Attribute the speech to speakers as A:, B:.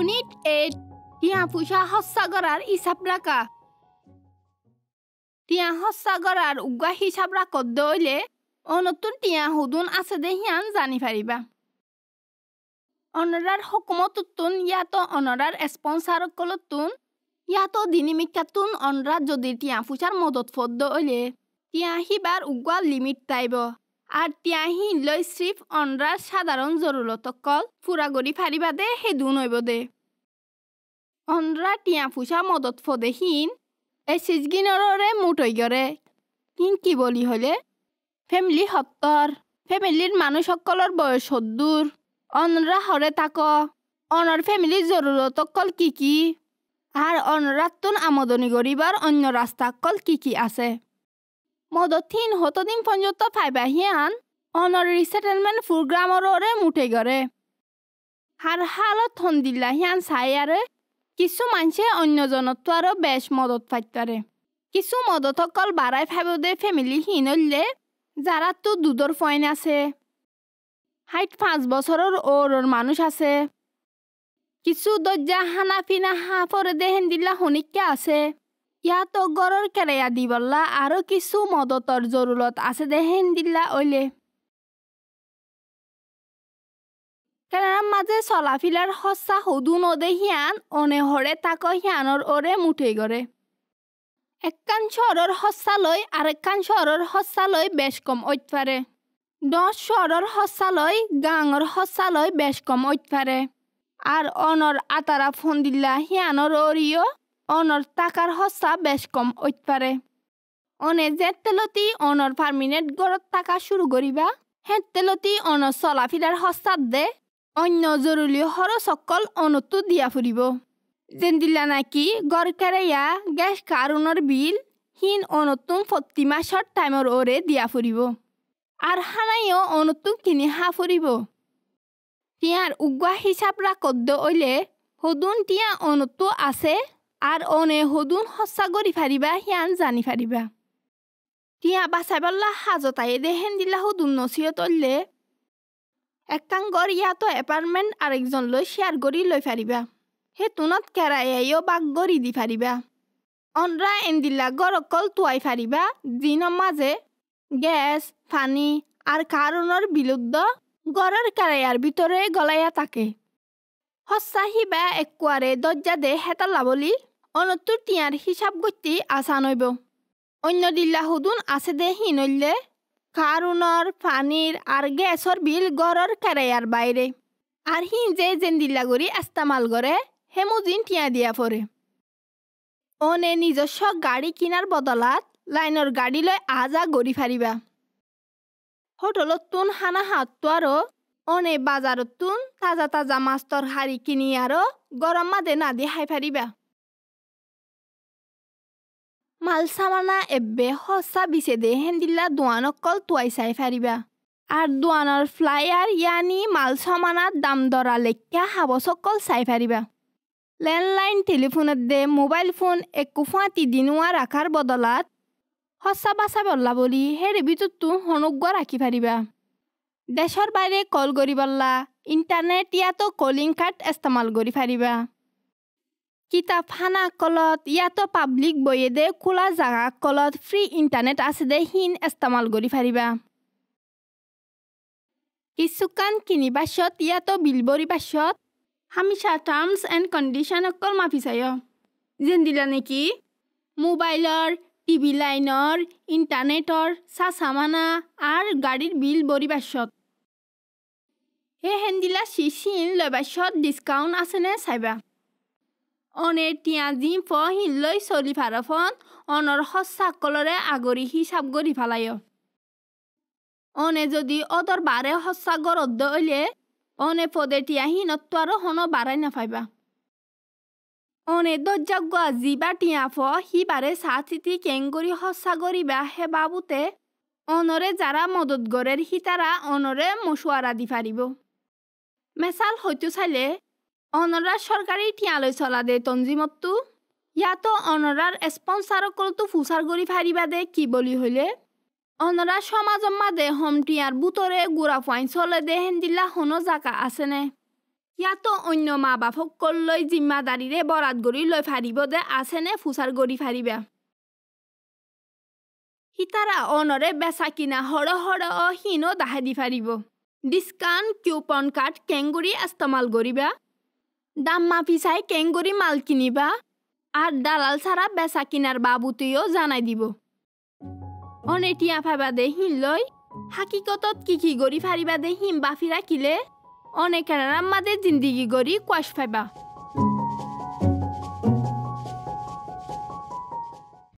A: Unit eight টিয়া পুষা হস্যাগরার হিসাব রাখা টিয়া হস্যাগরার উগা হিসাব রাখত দইলে অনতুন টিয়া হুদুন আছে দে হিয়ান জানি পারিবা অনরার হকুমতুন ইয়াতো অনরার স্পন্সার কলতুন ইয়াতো দিনিমিকাতুন অনরা যদি টিয়া ফুচার মদত ফদ্দ হইলে টিয়া হিবার উগা লিমিট তাইব আর টিয়া হি লই শ্রিফ অনরার সাধারণ জরুরত কল ফারিবা দে হেদু নইব দে অনরা টিয়া ফুচা মদত ফদে হিন এ সিজগিনরে মুটই গরে কিন কি বলি হলে? ফ্যামিলি সত্তর ফ্যামিলির মানুষ সকলের বয়স সদ্দুর অনরা হরে তাক অনর ফ্যামিলির জরুরত কল কি কি? আর অনরাতুন আমদনি গরিবার অন্য রাস্তা কল কি কি আছে? মদথিন হতদিন পর্যন্ত ফাইবা হিয়ান অনর রিসেটেলমেন্ট প্রোগ্রামরে মুঠে গরে হার হালত হন্দিল্লা হিয়ান চাই আর কিছু মানুষে অন্যজনত আরও বেশ মদত পাইতারে কিছু মদত অকল বাড়াই ফাইবদে ফ্যামিলি হিনলে যারা তো দুধর ফয়েন আছে। হাইট পাঁচ বছরের ওর মানুষ আছে। কিছু দরজা হানা পিনা হা পরে দেহেন দিলা শনিকা আছে। ইয়াত গড়ৰ কেৰেয়া দিবল্লা আৰু কিছু মদতৰ জৰুৰত আছে দেহেন দিলা অইলে কেনাৰাৰ মাজে চলাফিলাৰ সঁচা সুদু নদে সিয়ান অনেহৰে তাক সিয়ানৰ অৰে মুঠেই গৰে। একান চহৰৰ সঁচালৈ আরেকান চহৰৰ সঁচালৈ বেছ কম ঐতফাৰে দহ চহৰৰ সঁচালৈ, গাঙৰ সঁচালৈ বেছ কম ঐতফাৰে আর অনর আতারা ফোন দিলা হিয়ানর ওরিও অনর টাকার হসা বেশ কম ওইত পারে অনে যে তেলতি অনর পারমিনেট গড়ত টাকা শুরু করিবা হে তেলতি অনর চলাফিরার হস্তাত দে। অন্য জরুরি হর সকল অনতো দিয়া ফুরিব দিলা নাকি গড় কেরাইয়া গ্যাস কারণর বিল, হিন অনতুন প্রতি মাসর টাইমর ওরে দিয়া ফুরিব আর হানাইও অনতুন কিনি হা ফুরিব টিয়ার উগুয়া হিসাব রাখদ্দ ওইলে হদুন টিয়া অনতো আছে আর অনে হদুন সঁচা কৰি ফারিবা হিয়ান জানি ফারিবা টিয়া বাসাইবল্লা হাজতাই দেহেন দিলা হদুন নচিয়ত তললে একাং গড় ইয়াতো এপার্টমেন্ট আরেকজন লৈ শেয়ার কৰি লৈ ফারিবা হে তুনত কেৰায়াইও বাগ গড়ি দি ফারিবা অনরা এন্দিল্লা গড় অকল তুয়াই ফারিবা দিনৰ মাজে গ্যাস পানি আর কারণর বিলুদ্ধ গড়ের কেরায়ার ভিতরে গলাইয়া থাকে। সঁচাহি বা একুয়ারে দরজা দে হেতাল্লা বলি অনতুর টিয়ার হিসাব গতি আসা নইব অন্য দিল্লা হুদুন আছে দে হিনইলে কারুনর পানির আর গ্যাসর বিল গড়র কেরায়ার বাইরে আর হিন যে যেন দিল্লা গড়ি এস্তামাল করে হেমুজিন টিয়া দিয়া পরে অনে নিজস্ব গাড়ি কিনার বদলাত লাইনৰ গাড়ী লৈ আহা যা গড়ি ফাৰিবা হোটেলতুন হানা হাতটো আৰু অনে বাজাৰতুন তাজা তাজা মাছ তৰকাৰী কিনি আৰু গৰম মাদে নাদি খাই ফাৰিবা। মাল সামানা এব্বে সঁচা বিচে দে হেন্দিল্লা দোৱান অকল তুৱাই চাই ফাৰিবা। আৰু দোৱানৰ ফ্লায়াৰ ইয়ানি মাল সামানাৰ দাম দৰা লেখা হাবচ অকল চাই ফাৰিবা। লেণ্ডলাইন টেলিফোনত দে মোবাইল ফোন একো ফাঁতি দিনোৱা ৰাখাৰ বদলাত সঁচা বাচা বল্লা বুলি সেই ৰেবিটোতো সনুজ্ঞ ৰাখি পাৰিবা দেশৰ বাহিৰে কল কৰি বল্লা ইণ্টাৰনেট ইয়াতো কলিং কাৰ্ড ইস্তেমাল কৰি পাৰিবা কিতাপ খানা কলত, ইয়াতো পাব্লিক বয়ে দে, খোলা জাগা কলত ফ্ৰী ইণ্টাৰনেট আছে দে, হিন ইস্তেমাল কৰি পাৰিবা। কিছুকান কিনি পাছত ইয়াতো বিল বৰি পাছত হামিছা টাৰ্মছ এণ্ড কণ্ডিশ্যন অকল মাফি চায়। যেন দিলা নেকি? মোবাইলৰ, টিভি লাইনৰ ইণ্টাৰনেটৰ চা চামানা আৰু গাড়ীৰ বিল বৰি পাছত সেই হেন্দিলা চিচিন লৈ পাছত ডিছকাউণ্ট আছেনে চাইবা? অনে জিম ফ লৈ চলি ফাৰফন অনৰ সঁচাকলৰে আগৰি হিচাপ কৰি ফালায় অনে যদি অদৰ বাৰে সঁচা গৰদ্দ অলে অনে পদে টিয়া হিনতো আৰু হন বাৰাই নাপাইবা অনে দৰ্জাগুৱা যিবা টিয়া ফ সি বাৰে চাহ চিটি কেং কৰি সঁচা কৰিবা হে বাবুতে অনৰে যাৰা মদত গড়েৰ সীতাৰা অনৰে মচুৱাৰা দি পাৰিব মেচাল হয়তো চাইলে অনৰাৰ চৰকাৰী টিয়ালৈ চলা দে তঞ্জিমতটো ইয়াতো অনৰাৰ স্পনচাৰকলতো ফুচাৰ কৰি ফাৰিবা দে কি বুলি হ'লে অনৰা সমাজৰ মাদে হোম টিয়াৰ বুটৰে গুড়া ফাইন চলে দে হেন্দিলা হনো জাকা আছেনে ইয়াতো অন্য মা বাপকলৈ জিম্মাদাৰীৰে বৰাত গৰি লৈ ফাৰিব দে আছেনে ফুচাৰ গৰি ফাৰিবা। সীতাৰা অনৰে বেচা কিনা সৰ সৰ হিনো দাহে দি ফাৰিব। ডিছকাউণ্ট কিউপন কাৰ্ড কেংগুৰি ইস্তেমাল কৰিবা দাম মাফি চাই কেংগুৰি মাল কিনিবা। আর দালাল ছাড়া বেচা কিনার বাবুতেও জানাই দিব। অনেটিয়া ফাইবা দে হিন লই হাকিকতত কি কি গড়ি ফারিবা দে হিম বাফিরা কিলে অনেকের মাদে জিন্দিগি গড়ি কোয়াশ ফাইবা।